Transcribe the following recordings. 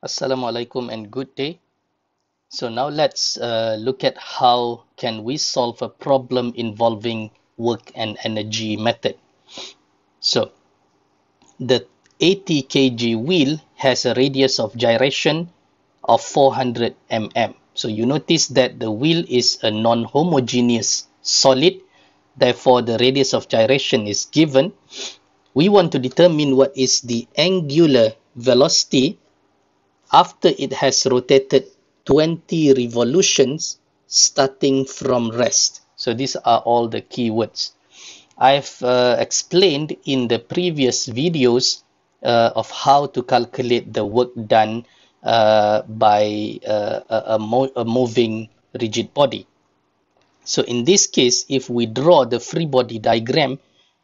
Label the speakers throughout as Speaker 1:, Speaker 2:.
Speaker 1: Assalamualaikum and good day. So now let's uh, look at how can we solve a problem involving work and energy method. So the 80 kg wheel has a radius of gyration of 400 mm. So you notice that the wheel is a non-homogeneous solid. Therefore, the radius of gyration is given. We want to determine what is the angular velocity after it has rotated 20 revolutions starting from rest. So these are all the keywords. I've uh, explained in the previous videos uh, of how to calculate the work done uh, by uh, a, mo a moving rigid body. So in this case, if we draw the free body diagram,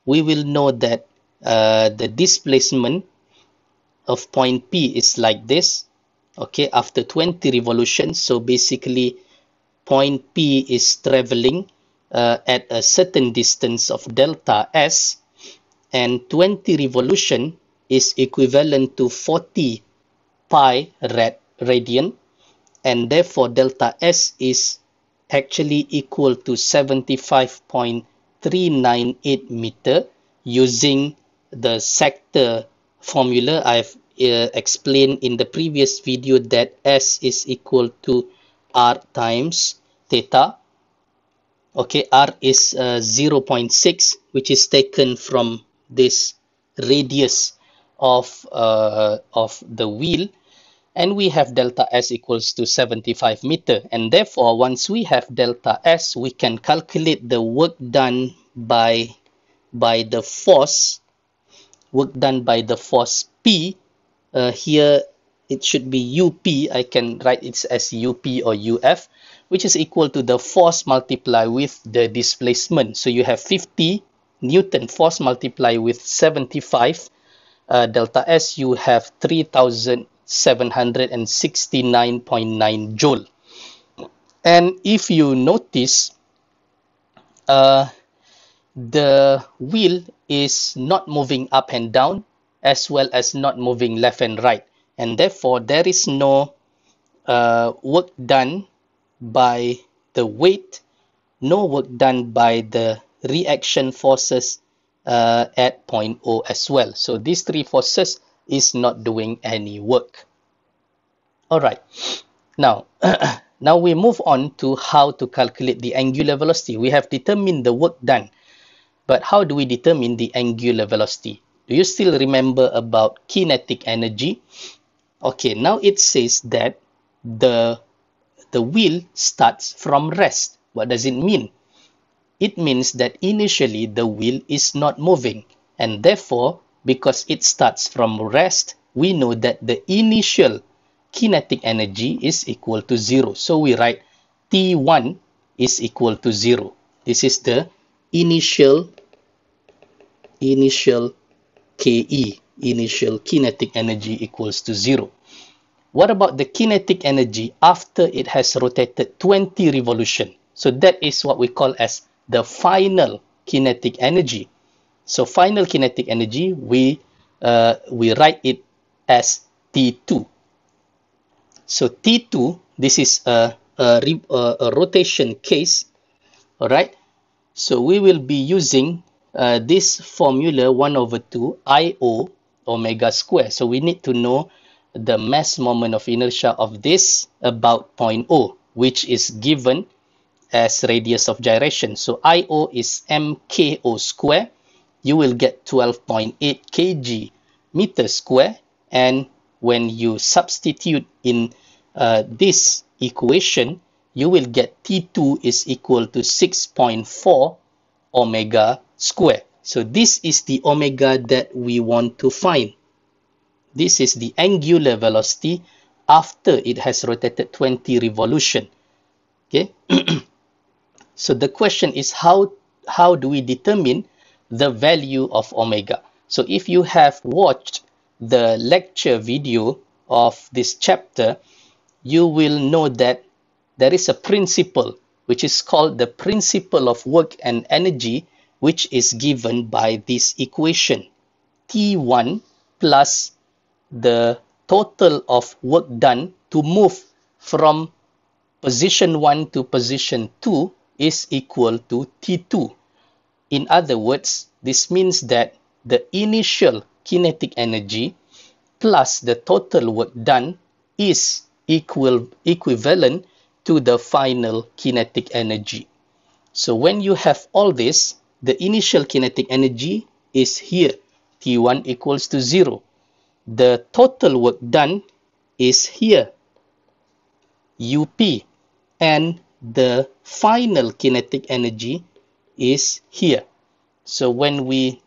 Speaker 1: we will know that uh, the displacement of point P is like this. Okay, after 20 revolutions, so basically point P is traveling uh, at a certain distance of delta S and 20 revolution is equivalent to 40 pi rad radian and therefore delta S is actually equal to 75.398 meter using the sector formula I've uh, explained in the previous video that S is equal to R times theta. Okay, R is uh, 0.6 which is taken from this radius of, uh, of the wheel and we have delta S equals to 75 meter and therefore once we have delta S we can calculate the work done by by the force work done by the force P uh, here it should be UP I can write it as UP or UF which is equal to the force multiply with the displacement. So you have 50 Newton force multiply with 75 uh, delta S you have 3769.9 joule. And if you notice uh, the wheel is not moving up and down as well as not moving left and right. And therefore there is no uh, work done by the weight no work done by the reaction forces uh, at point O as well. So these three forces is not doing any work. All right. Now now we move on to how to calculate the angular velocity. We have determined the work done but how do we determine the angular velocity? Do you still remember about kinetic energy? Okay, now it says that the, the wheel starts from rest. What does it mean? It means that initially the wheel is not moving and therefore because it starts from rest, we know that the initial kinetic energy is equal to zero. So we write T1 is equal to zero. This is the initial initial KE, initial kinetic energy equals to zero. What about the kinetic energy after it has rotated 20 revolution? So that is what we call as the final kinetic energy. So final kinetic energy, we, uh, we write it as T2. So T2, this is a, a, a rotation case, all right? So we will be using uh, this formula 1 over 2 IO omega square. So we need to know the mass moment of inertia of this about point O, which is given as radius of gyration. So IO is MKO square. You will get 12.8 kg meter square. And when you substitute in uh, this equation, you will get T2 is equal to 6.4 omega square. So this is the omega that we want to find. This is the angular velocity after it has rotated 20 revolution. Okay. so the question is how how do we determine the value of omega? So if you have watched the lecture video of this chapter, you will know that there is a principle which is called the principle of work and energy which is given by this equation T1 plus the total of work done to move from position 1 to position 2 is equal to T2. In other words, this means that the initial kinetic energy plus the total work done is equal, equivalent to the final kinetic energy. So when you have all this, the initial kinetic energy is here, T1 equals to 0. The total work done is here, UP, and the final kinetic energy is here. So when we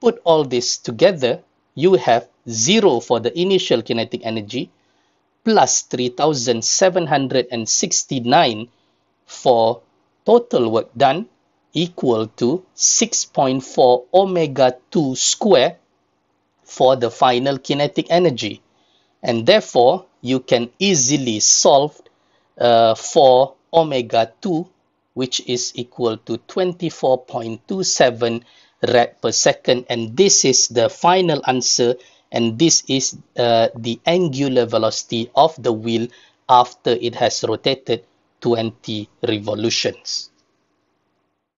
Speaker 1: put all this together, you have 0 for the initial kinetic energy plus 3769 for total work done equal to 6.4 omega 2 square for the final kinetic energy. And therefore, you can easily solve uh, for omega 2 which is equal to 24.27 rad per second and this is the final answer and this is uh, the angular velocity of the wheel after it has rotated 20 revolutions.